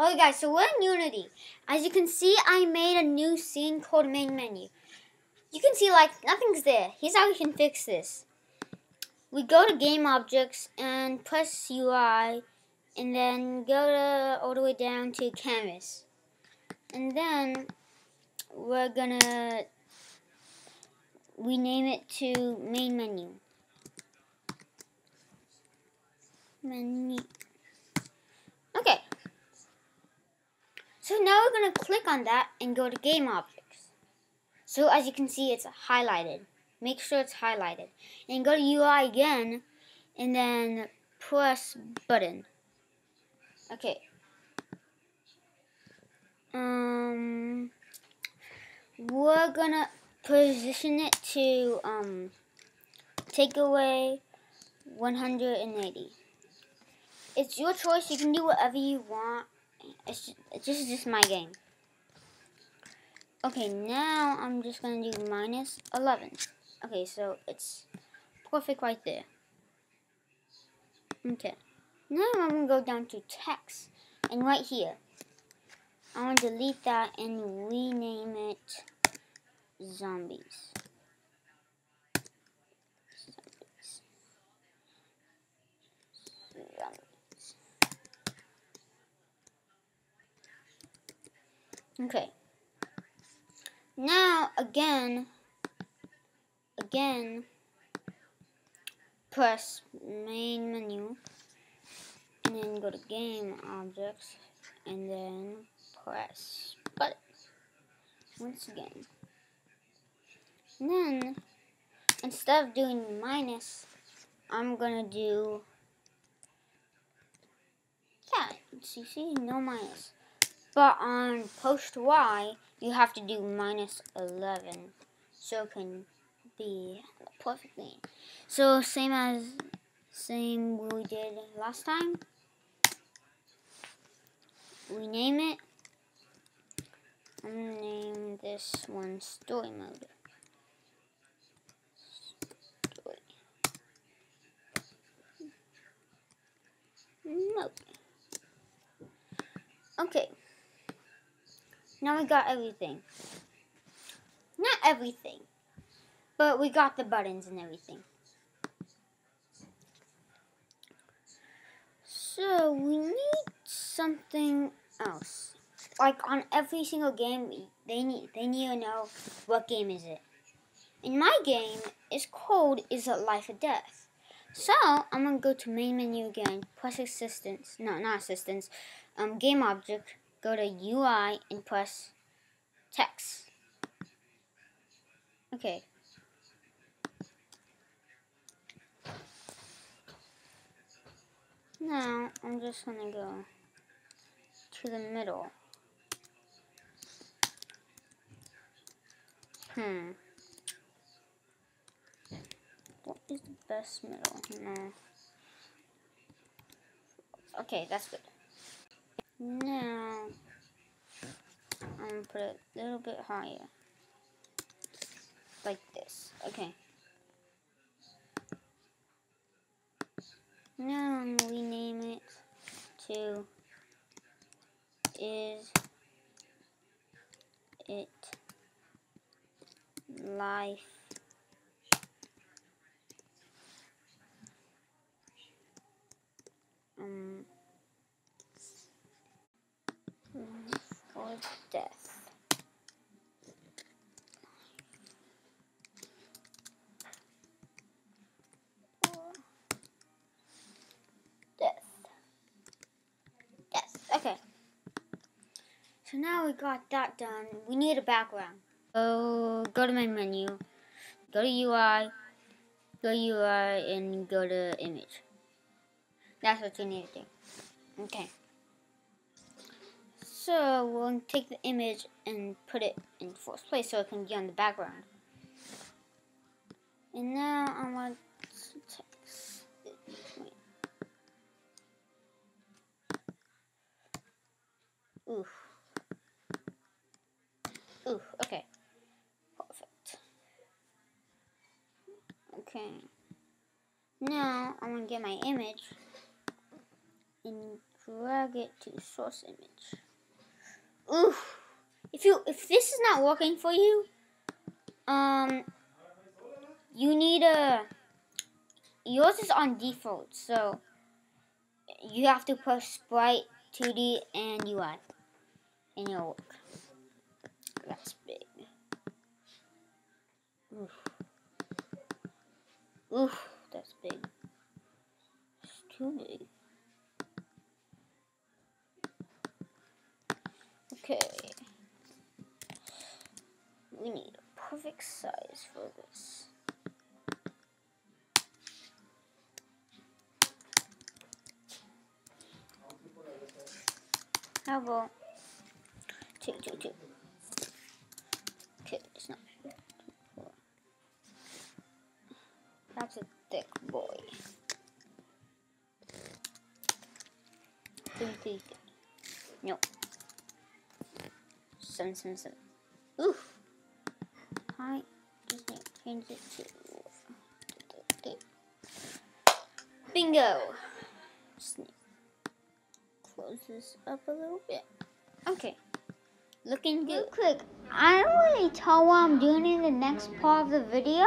Okay guys, so we're in Unity. As you can see, I made a new scene called main menu. You can see like nothing's there. Here's how we can fix this. We go to game objects and press UI and then go to all the way down to canvas. And then we're gonna rename it to main menu. Menu. Okay. So now we're going to click on that and go to game objects. So as you can see, it's highlighted. Make sure it's highlighted. And go to UI again and then press button. Okay. Um, we're gonna position it to um, take away 180 it's your choice. You can do whatever you want. It's just, it's just, just my game. Okay, now I'm just to do minus 11. Okay, so it's perfect right there. Okay. Now I'm to go down to text. And right here, I want to delete that and rename it zombies. Okay. Now, again, again, press main menu, and then go to game objects, and then press button. Once again. And then, instead of doing minus, I'm gonna do that. See, see, no minus. But on post Y, you have to do minus 11. So it can be perfectly. So same as, same we did last time. We name it. I'm to name this one story mode. Story. Mode. Okay. Now we got everything. Not everything, but we got the buttons and everything. So we need something else. Like on every single game, they need they need to know what game is it. In my game, it's called Is It Life or Death? So I'm gonna go to main menu again, press assistance, no, not assistance, um, game object, go to UI and press text. Okay. Now, I'm just going to go to the middle. Hmm. What is the best middle? No. Okay, that's good. Now, I'm gonna put it a little bit higher. Like this. Okay. Now I'm gonna rename it to Is It Life um death. Death. Okay. So now we got that done. We need a background. So go to my menu, go to UI, go to UI, and go to image. That's what you need to do. Okay. So we'll take the image and put it in first place so it can be on the background. And now I want to text. Wait. Oof. Oof, okay. Perfect. Okay. Now I'm gonna get my image and drag it to source image. Oof. If you if this is not working for you, um, you need a yours is on default, so you have to push sprite 2D and UI, and it'll work. That's big. Oof. Oof, that's big. It's too big. Okay. We need a perfect size for this. How about two, two, two? Okay, it's not. That's a thick boy. Three, three, three. No. Seven, seven. Oof. I just change it to. Bingo. Sneak close this up a little bit. Okay. Looking good. Real quick, I don't really tell what I'm doing in the next part of the video.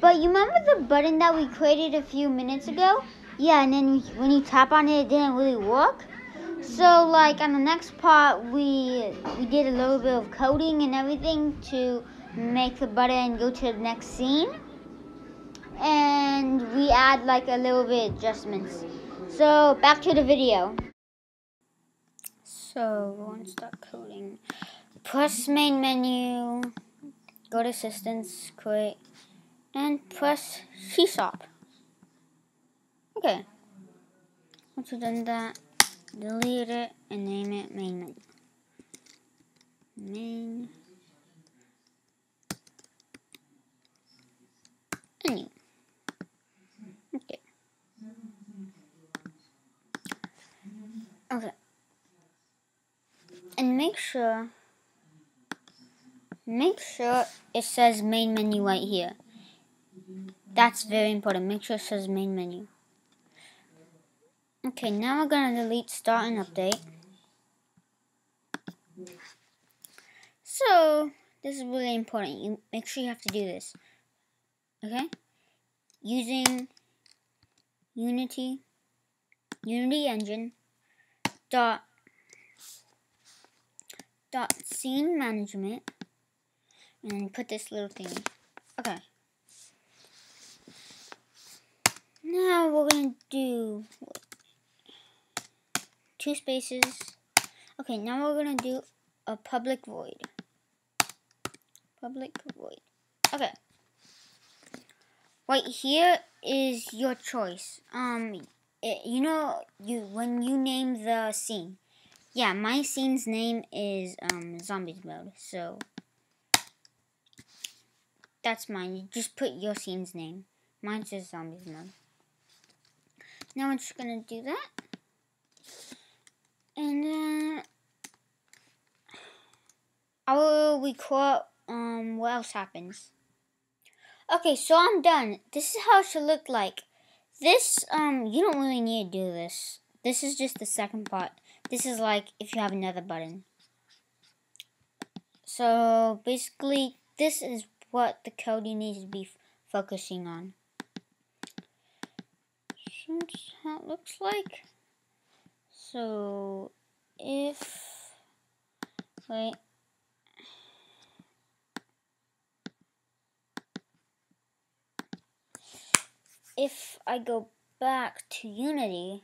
But you remember the button that we created a few minutes ago? Yeah, and then when you tap on it, it didn't really work. So, like on the next part, we we did a little bit of coding and everything to make the button and go to the next scene, and we add like a little bit adjustments. So back to the video. So we're going to start coding. Press main menu, go to assistance, create, and press C-sharp. Okay. Once you've done that, delete it and name it main menu. Main. Okay. Okay and make sure make sure it says main menu right here. That's very important. Make sure it says main menu. Okay, now we're gonna delete start and update. So this is really important. You make sure you have to do this. Okay? Using Unity Unity Engine dot dot scene management and put this little thing. Okay. Now we're gonna do two spaces. Okay, now we're gonna do a public void. Public void. Okay. Right here is your choice. Um, it, you know, you when you name the scene, yeah, my scene's name is um, Zombies Mode, so that's mine. You just put your scene's name. Mine's just Zombies Mode. Now I'm just gonna do that. And then I will record um what else happens. Okay, so I'm done. This is how it should look like. This um you don't really need to do this. This is just the second part. This is like if you have another button. So basically, this is what the code you need to be focusing on. That's how it looks like. So if wait. If I go back to Unity,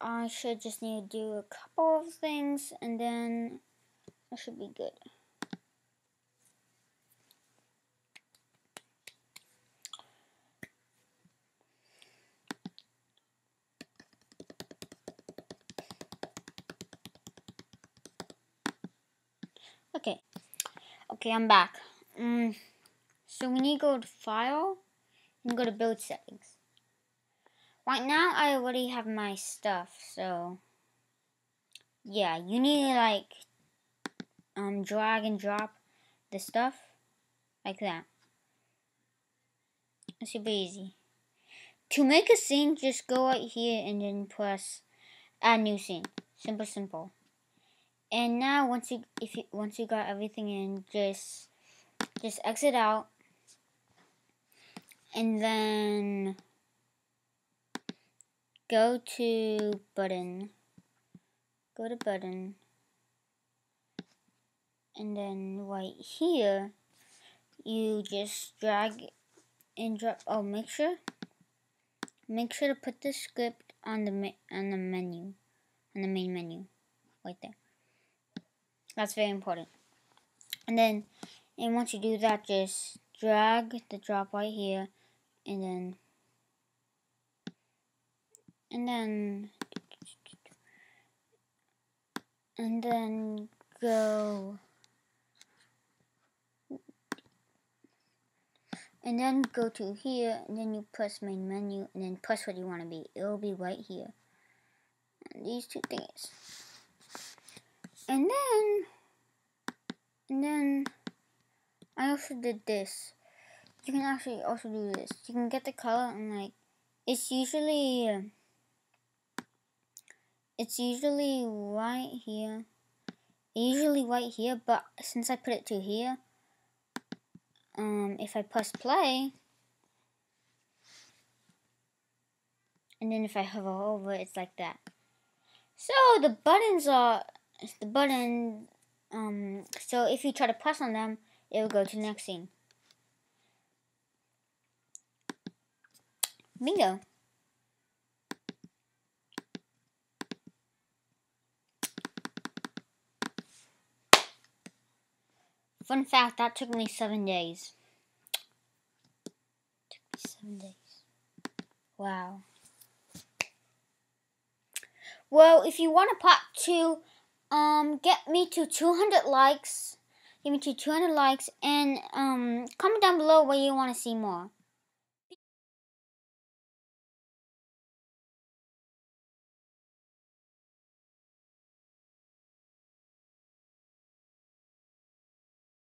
I should just need to do a couple of things and then I should be good. Okay. Okay, I'm back. Um, so we need to go to File and go to Build Settings. Right now, I already have my stuff, so yeah, you need to like um drag and drop the stuff like that. It should be easy. to make a scene, just go right here and then press add new scene. Simple, simple. And now once you if you once you got everything in, just just exit out and then go to button. Go to button. And then right here you just drag and drop oh make sure make sure to put the script on the on the menu on the main menu right there. That's very important. And then and once you do that just drag the drop right here and then and then and then go and then go to here and then you press main menu and then press what you want to be. It'll be right here. And these two things. And then and then I also did this you can actually also do this you can get the color and like it's usually it's usually right here usually right here but since I put it to here um, if I press play, and then if I hover over, it's like that. So the buttons are the button. Um, so if you try to press on them, it will go to the next scene. Bingo. Fun fact, that took me seven days. Took me seven days. Wow. Well, if you want a part two, um, get me to 200 likes. Give me to 200 likes and um, comment down below what you want to see more.